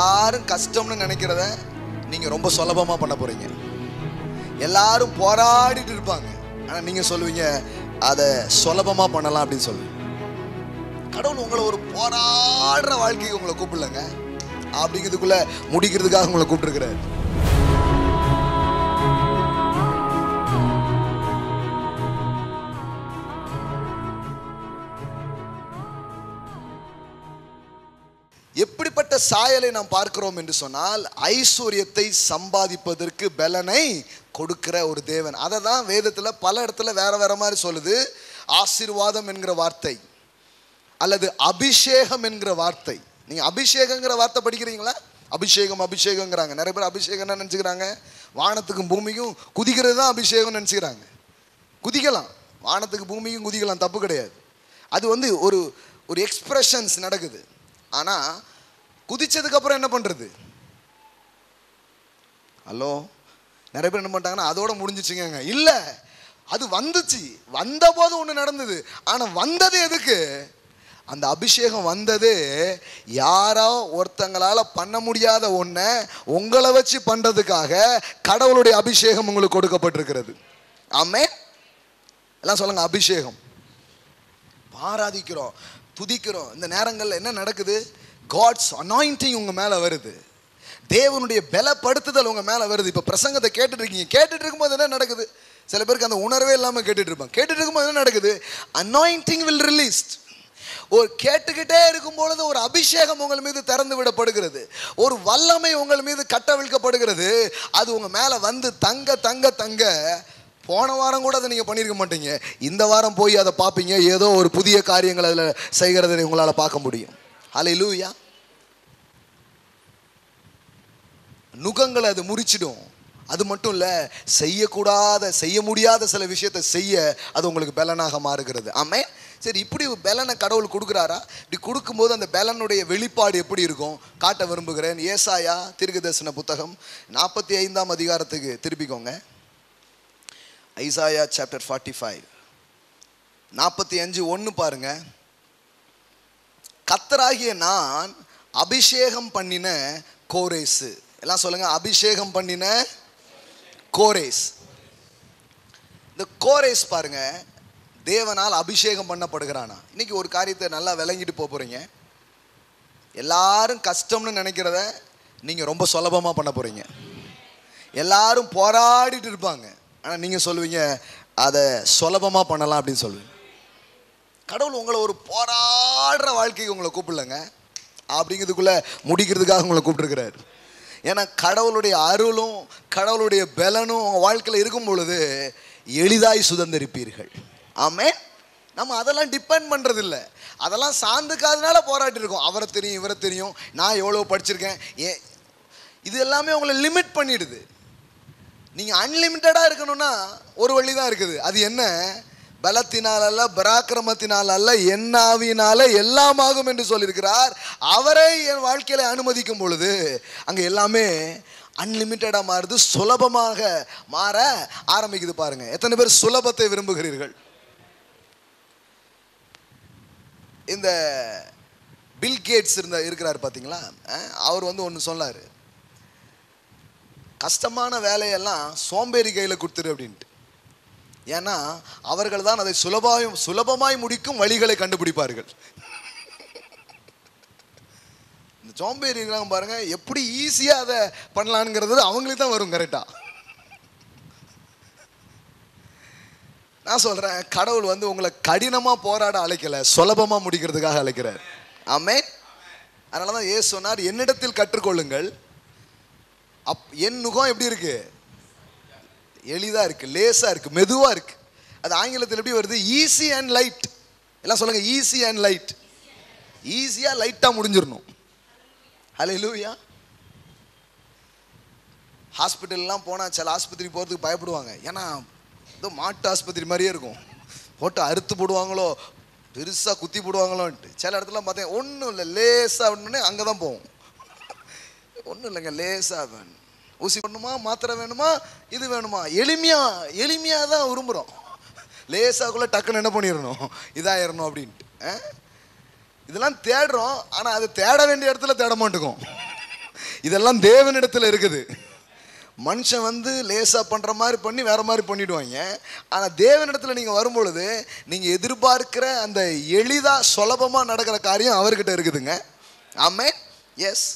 எல்லாரும் கஷ்டம்னு நினைக்கிறத நீங்கள் ரொம்ப சுலபமாக பண்ண போகிறீங்க எல்லாரும் போராடிட்டு இருப்பாங்க. ஆனால் நீங்கள் சொல்லுவீங்க அதை சுலபமாக பண்ணலாம் அப்படின்னு சொல்லுவீங்க கடவுள் உங்களை ஒரு போராடுற வாழ்க்கைக்கு உங்களை கூப்பிடலங்க. அப்படிங்கிறதுக்குள்ளே முடிக்கிறதுக்காக உங்களை கூப்பிட்டுருக்கிறாரு. எப்படிப்பட்ட சாயலை நாம் பார்க்கிறோம் என்று சொன்னால் ஐஸ்வர்யத்தை சம்பாதிப்பதற்கு பலனை கொடுக்கிற ஒரு தேவன். அதை தான் வேதத்தில் பல இடத்துல வேற வேற மாதிரி சொல்லுது. ஆசீர்வாதம் என்கிற வார்த்தை அல்லது அபிஷேகம் என்கிற வார்த்தை. நீங்கள் அபிஷேகங்கிற வார்த்தை படிக்கிறீங்களா? அபிஷேகம் அபிஷேகங்கிறாங்க. நிறைய பேர் அபிஷேகம் என்ன நினச்சிக்கிறாங்க? வானத்துக்கும் பூமிக்கும் குதிக்கிறது தான் அபிஷேகம் நினச்சிக்கிறாங்க. குதிக்கலாம். வானத்துக்கு பூமிக்கும் குதிக்கலாம். தப்பு கிடையாது. அது வந்து ஒரு ஒரு எக்ஸ்ப்ரெஷன்ஸ் நடக்குது. ஆனால் குதிச்சதுக்கப்புறம் என்ன பண்ணுறது ஹலோ? நிறைய பேர் என்ன பண்ணிட்டாங்கன்னா அதோட முடிஞ்சிச்சுங்க இல்லை அது வந்துச்சு. வந்தபோது ஒன்று நடந்தது. ஆனால் வந்தது எதுக்கு? அந்த அபிஷேகம் வந்தது யாரோ ஒருத்தங்களால பண்ண முடியாத ஒன்றை உங்களை வச்சு பண்ணுறதுக்காக கடவுளுடைய அபிஷேகம் உங்களுக்கு கொடுக்கப்பட்டிருக்கிறது. ஆமே எல்லாம் சொல்லுங்க அபிஷேகம். ஆராதிக்கிறோம் துதிக்கிறோம். இந்த நேரங்களில் என்ன நடக்குது? காட்ஸ் அனாயிண்டிங் உங்கள் மேலே வருது. தேவனுடைய பலப்படுத்துதல் உங்கள் மேலே வருது. இப்போ பிரசங்கத்தை கேட்டுட்டு இருக்கீங்க. கேட்டுட்டு இருக்கும்போது என்ன நடக்குது? சில பேருக்கு அந்த உணர்வே இல்லாமல் கேட்டுட்டு இருப்பாங்க. கேட்டுட்டு இருக்கும்போது என்ன நடக்குது? அனாயிண்டிங் வில் ரிலீஸ்ட் ஒரு கேட்டுக்கிட்டே இருக்கும் பொழுது ஒரு அபிஷேகம் உங்கள் மீது திறந்து விடப்படுகிறது. ஒரு வல்லமை உங்கள் மீது கட்டவிழ்க்கப்படுகிறது. அது உங்கள் மேலே வந்து தங்க தங்க தங்க. போன வாரம் கூட அதை நீங்கள் பண்ணியிருக்க மாட்டீங்க. இந்த வாரம் போய் அதை பார்ப்பீங்க. ஏதோ ஒரு புதிய காரியங்கள் அதில் செய்கிறதை உங்களால் பார்க்க முடியும். ஹலை லூயா நுகங்களை அது முறிச்சிடும். அது மட்டும் இல்லை செய்யக்கூடாத செய்ய முடியாத சில விஷயத்தை செய்ய அது உங்களுக்கு பலனாக மாறுகிறது. ஆமே சரி இப்படி பலனை கடவுள் கொடுக்குறாரா? இப்படி கொடுக்கும்போது அந்த பலனுடைய வெளிப்பாடு எப்படி இருக்கும்? காட்ட விரும்புகிறேன். ஏசாயா தீர்க்கதரிசன புத்தகம் நாற்பத்தி ஐந்தாம் அதிகாரத்துக்கு திருப்பிக்கோங்க. ஐசாயா சாப்டர் ஃபார்ட்டி ஃபைவ் நாற்பத்தி அஞ்சு ஒன்று பாருங்க. கத்தராகிய நான் அபிஷேகம் பண்ணின கோரேஸு எல்லாம் சொல்லுங்க அபிஷேகம் பண்ணின கோரேஸ். இந்த கோரேஸ் பாருங்க தேவனால் அபிஷேகம் பண்ணப்படுகிறானா. இன்னைக்கு ஒரு காரியத்தை நல்லா விளங்கிட்டு போக போறீங்க. எல்லாரும் கஷ்டம்னு நினைக்கிறத நீங்கள் ரொம்ப சுலபமாக பண்ண போறீங்க. எல்லாரும் போராடிட்டு இருப்பாங்க. ஆனால் நீங்கள் சொல்லுவீங்க அதை சுலபமாக பண்ணலாம் அப்படின்னு சொல்லுவீங்க. கடவுள் உங்களை ஒரு போராடுற வாழ்க்கைக்கு உங்களை கூப்பிடலங்க. அப்படிங்கிறதுக்குள்ளே முடிக்கிறதுக்காக உங்களை கூப்பிட்டுருக்கிறாரு. ஏன்னா கடவுளுடைய அருளும் கடவுளுடைய பலனும் உங்கள் வாழ்க்கையில் இருக்கும் பொழுது எளிதாய் சுதந்திரிப்பீர்கள். ஆமே நம்ம அதெல்லாம் டிபெண்ட் பண்ணுறதில்ல அதெல்லாம் சார்ந்துக்காதனால போராட்டி இருக்கோம். அவரை தெரியும் இவரை தெரியும். நான் எவ்வளோ படிச்சிருக்கேன். ஏ இது எல்லாமே உங்களை லிமிட் பண்ணிடுது. நீங்கள் அன்லிமிட்டடாக இருக்கணும்னா ஒரு வழி தான் இருக்குது. அது என்ன? பலத்தினால் அல்ல பராக்கிரமத்தினால் அல்ல என்னாவினால எல்லாமாகும் என்று சொல்லியிருக்கிறார். அவரை என் வாழ்க்கையில அனுமதிக்கும் பொழுது அங்கே எல்லாமே அன்லிமிட்டடாக மாறுது சுலபமாக மாற ஆரம்பிக்குது பாருங்க. எத்தனை பேர் சுலபத்தை விரும்புகிறீர்கள்? இந்த பில் கேட்ஸ் இருந்த இருக்கிறார் பார்த்தீங்களா அவர் வந்து ஒன்று சொன்னார். கஷ்டமான வேலையெல்லாம் சோம்பேறி கையில் கொடுத்துரு அப்படின்ட்டு. ஏன்னா அவர்கள் தான் அதை சுலபாய் சுலபமாய் முடிக்கும் வழிகளை கண்டுபிடிப்பார்கள். இந்த சோம்பேறி இருக்காங்க பாருங்க எப்படி ஈஸியாக அதை பண்ணலான்ங்கிறது அவங்களுக்கு தான் வரும் கரெக்டாக நான் சொல்கிறேன் கடவுள் வந்து உங்களை கடினமாக போராட அழைக்கலை சுலபமாக முடிக்கிறதுக்காக அழைக்கிறார். ஆமே அதனால தான் ஏசு சொன்னார் என்னிடத்தில் கற்றுக்கொள்ளுங்கள் அப் என் நுகம் எப்படி இருக்கு? எளிதாக இருக்கு லேசாக இருக்கு மெதுவாக இருக்கு. அது ஆங்கிலத்தில் எப்படி வருது? ஈஸி அண்ட் லைட் எல்லாம் சொல்லுங்க ஈஸி அண்ட் லைட் ஈஸியாக லைட்டாக முடிஞ்சிடணும். ஹலோ லூயா ஹாஸ்பிட்டல்லாம் போனால் சில ஆஸ்பத்திரி போகிறதுக்கு பயப்படுவாங்க. ஏன்னா ஏதோ மாட்டு ஆஸ்பத்திரி மாதிரியே இருக்கும். போட்டு அறுத்து போடுவாங்களோ பெருசாக குத்தி போடுவாங்களோன்ட்டு. சில இடத்துல பார்த்தேன் ஒன்றும் இல்லை லேசாக அப்படின்னே அங்கே தான் போவோம். ஒன்றும் இல்லைங்க லேசாக வேணும். ஊசி வேணுமா மாத்திரை வேணுமா இது வேணுமா? எளிமையாக எளிமையாக தான் விரும்புகிறோம் லேசாக்குள்ளே டக்குன்னு என்ன பண்ணிடணும் இதாயிடணும் அப்படின்ட்டு. ஆ? இதெல்லாம் தேடுறோம் ஆனால் அது தேட வேண்டிய இடத்துல தேட மாட்டேங்கும் இதெல்லாம் தேவனிடத்தில் இருக்குது. மனுஷன் வந்து லேசாக பண்ணுற மாதிரி பண்ணி வேறு மாதிரி பண்ணிவிடுவாங்க ஆனால் தேவனிடத்தில் நீங்கள் வரும்பொழுது நீங்கள் எதிர்பார்க்கிற அந்த எளிதாக சுலபமாக நடக்கிற காரியம் அவர்கிட்ட இருக்குதுங்க. ஆமே எஸ்